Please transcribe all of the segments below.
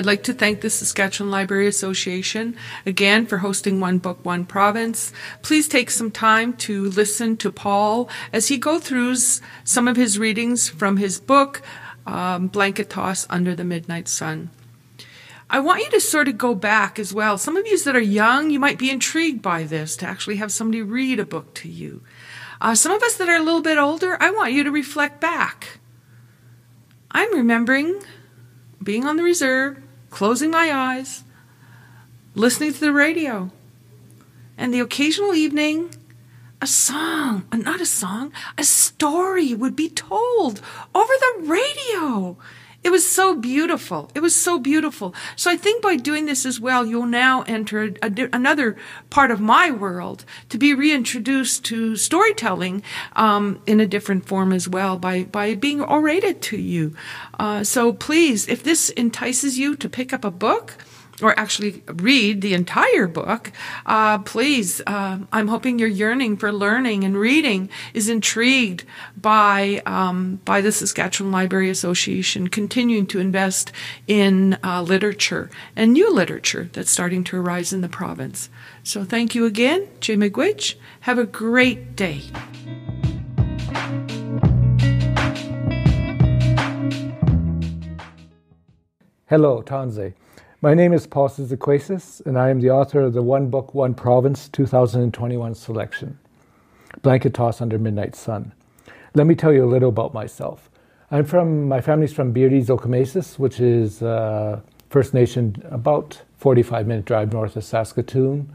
I'd like to thank the Saskatchewan Library Association again for hosting One Book, One Province. Please take some time to listen to Paul as he goes through some of his readings from his book, um, Blanket Toss Under the Midnight Sun. I want you to sort of go back as well. Some of you that are young, you might be intrigued by this to actually have somebody read a book to you. Uh, some of us that are a little bit older, I want you to reflect back. I'm remembering being on the reserve, closing my eyes, listening to the radio, and the occasional evening, a song, not a song, a story would be told over the radio. It was so beautiful. It was so beautiful. So I think by doing this as well, you'll now enter a, another part of my world to be reintroduced to storytelling um, in a different form as well by by being orated to you. Uh, so please, if this entices you to pick up a book or actually read the entire book, uh, please, uh, I'm hoping your yearning for learning and reading is intrigued by um, by the Saskatchewan Library Association continuing to invest in uh, literature and new literature that's starting to arise in the province. So thank you again, Jay Miigwech. Have a great day. Hello, Tansi. My name is Paul Seesequasis, and I am the author of the One Book, One Province 2021 selection, Blanket Toss Under Midnight Sun. Let me tell you a little about myself. I'm from, my family's from Beardy's Okemasis, which is uh, First Nation about 45 minute drive north of Saskatoon.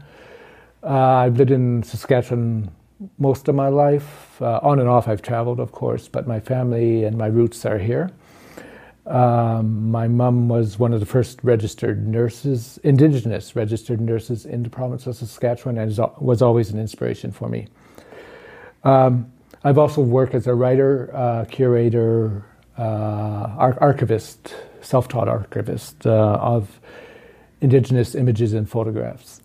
Uh, I've lived in Saskatchewan most of my life. Uh, on and off, I've traveled, of course, but my family and my roots are here. Um, my mum was one of the first registered nurses, Indigenous registered nurses in the province of Saskatchewan, and was always an inspiration for me. Um, I've also worked as a writer, uh, curator, uh, archivist, self taught archivist uh, of Indigenous images and photographs.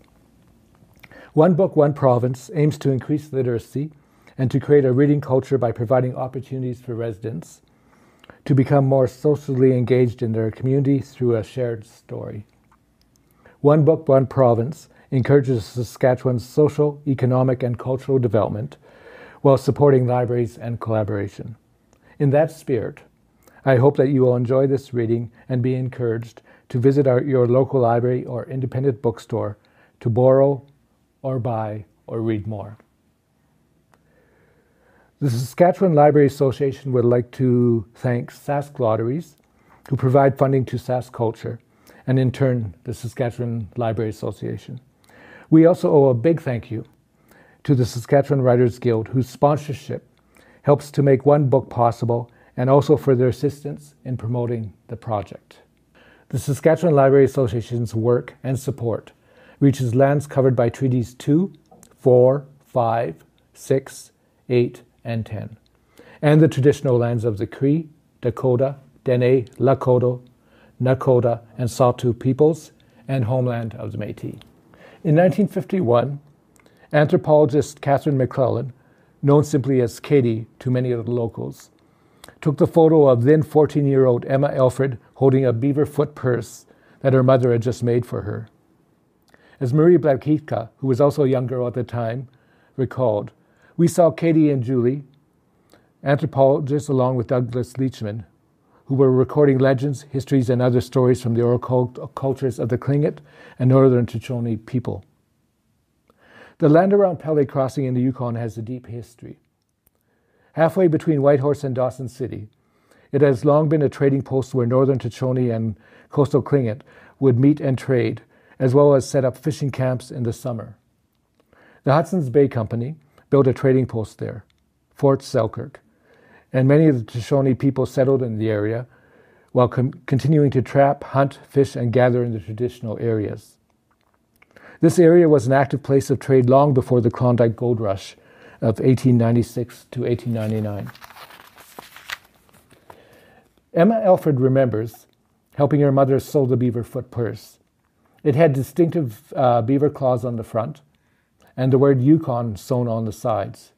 One Book, One Province aims to increase literacy and to create a reading culture by providing opportunities for residents to become more socially engaged in their community through a shared story. One Book, One Province encourages Saskatchewan's social, economic, and cultural development while supporting libraries and collaboration. In that spirit, I hope that you will enjoy this reading and be encouraged to visit our, your local library or independent bookstore to borrow or buy or read more. The Saskatchewan Library Association would like to thank Sask Lotteries, who provide funding to Sask Culture, and in turn, the Saskatchewan Library Association. We also owe a big thank you to the Saskatchewan Writers Guild, whose sponsorship helps to make one book possible and also for their assistance in promoting the project. The Saskatchewan Library Association's work and support reaches lands covered by Treaties 2, 4, 5, 6, 8, and 10, and the traditional lands of the Cree, Dakota, Dene, Lakota, Nakota, and Saulteaux peoples, and homeland of the Métis. In 1951, anthropologist Catherine McClellan, known simply as Katie to many of the locals, took the photo of then 14 year old Emma Alfred holding a beaver foot purse that her mother had just made for her. As Marie Blakitka, who was also a young girl at the time, recalled, we saw Katie and Julie, anthropologists along with Douglas Leechman, who were recording legends, histories, and other stories from the oral cultures of the Tlingit and Northern Tutchone people. The land around Pelly Crossing in the Yukon has a deep history. Halfway between Whitehorse and Dawson City, it has long been a trading post where Northern Tutchone and coastal Tlingit would meet and trade, as well as set up fishing camps in the summer. The Hudson's Bay Company, built a trading post there, Fort Selkirk, and many of the Tutchone people settled in the area while com- continuing to trap, hunt, fish, and gather in the traditional areas. This area was an active place of trade long before the Klondike Gold Rush of 1896 to 1899. Emma Alfred remembers helping her mother sew the beaver foot purse. It had distinctive uh, beaver claws on the front, and the word Yukon sewn on the sides.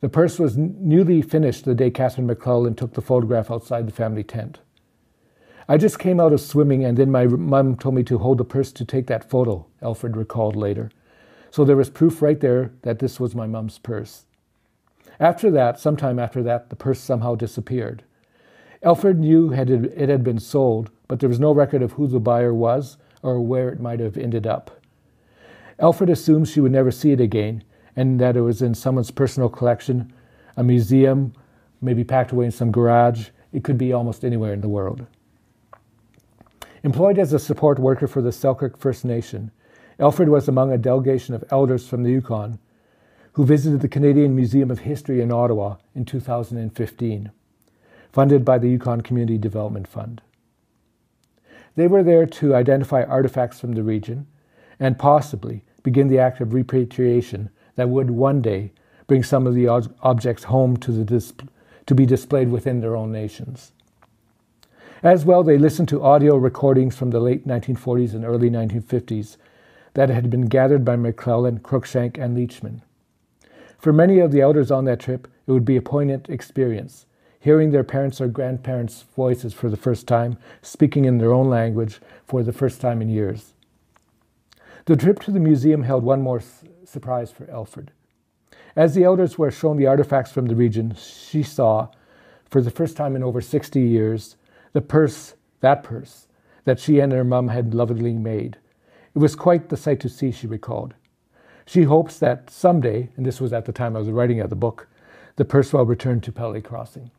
The purse was newly finished the day Catherine McClellan took the photograph outside the family tent. I just came out of swimming, and then my mum told me to hold the purse to take that photo, Alfred recalled later. So there was proof right there that this was my mum's purse. After that, sometime after that, the purse somehow disappeared. Alfred knew it had been sold, but there was no record of who the buyer was or where it might have ended up. Alfred assumed she would never see it again and that it was in someone's personal collection, a museum, maybe packed away in some garage. It could be almost anywhere in the world. Employed as a support worker for the Selkirk First Nation, Alfred was among a delegation of elders from the Yukon who visited the Canadian Museum of History in Ottawa in 2015, funded by the Yukon Community Development Fund. They were there to identify artifacts from the region and possibly begin the act of repatriation that would one day bring some of the objects home to, the dis- to be displayed within their own nations. As well, they listened to audio recordings from the late 1940s and early 1950s that had been gathered by McClellan, Cruikshank, and Leechman. For many of the elders on that trip, it would be a poignant experience, hearing their parents' or grandparents' voices for the first time, speaking in their own language for the first time in years. The trip to the museum held one more surprise for Alfred. As the elders were shown the artifacts from the region, she saw, for the first time in over 60 years, the purse, that purse, that she and her mum had lovingly made. It was quite the sight to see, she recalled. She hopes that someday, and this was at the time I was writing of the book, the purse will return to Pelly Crossing.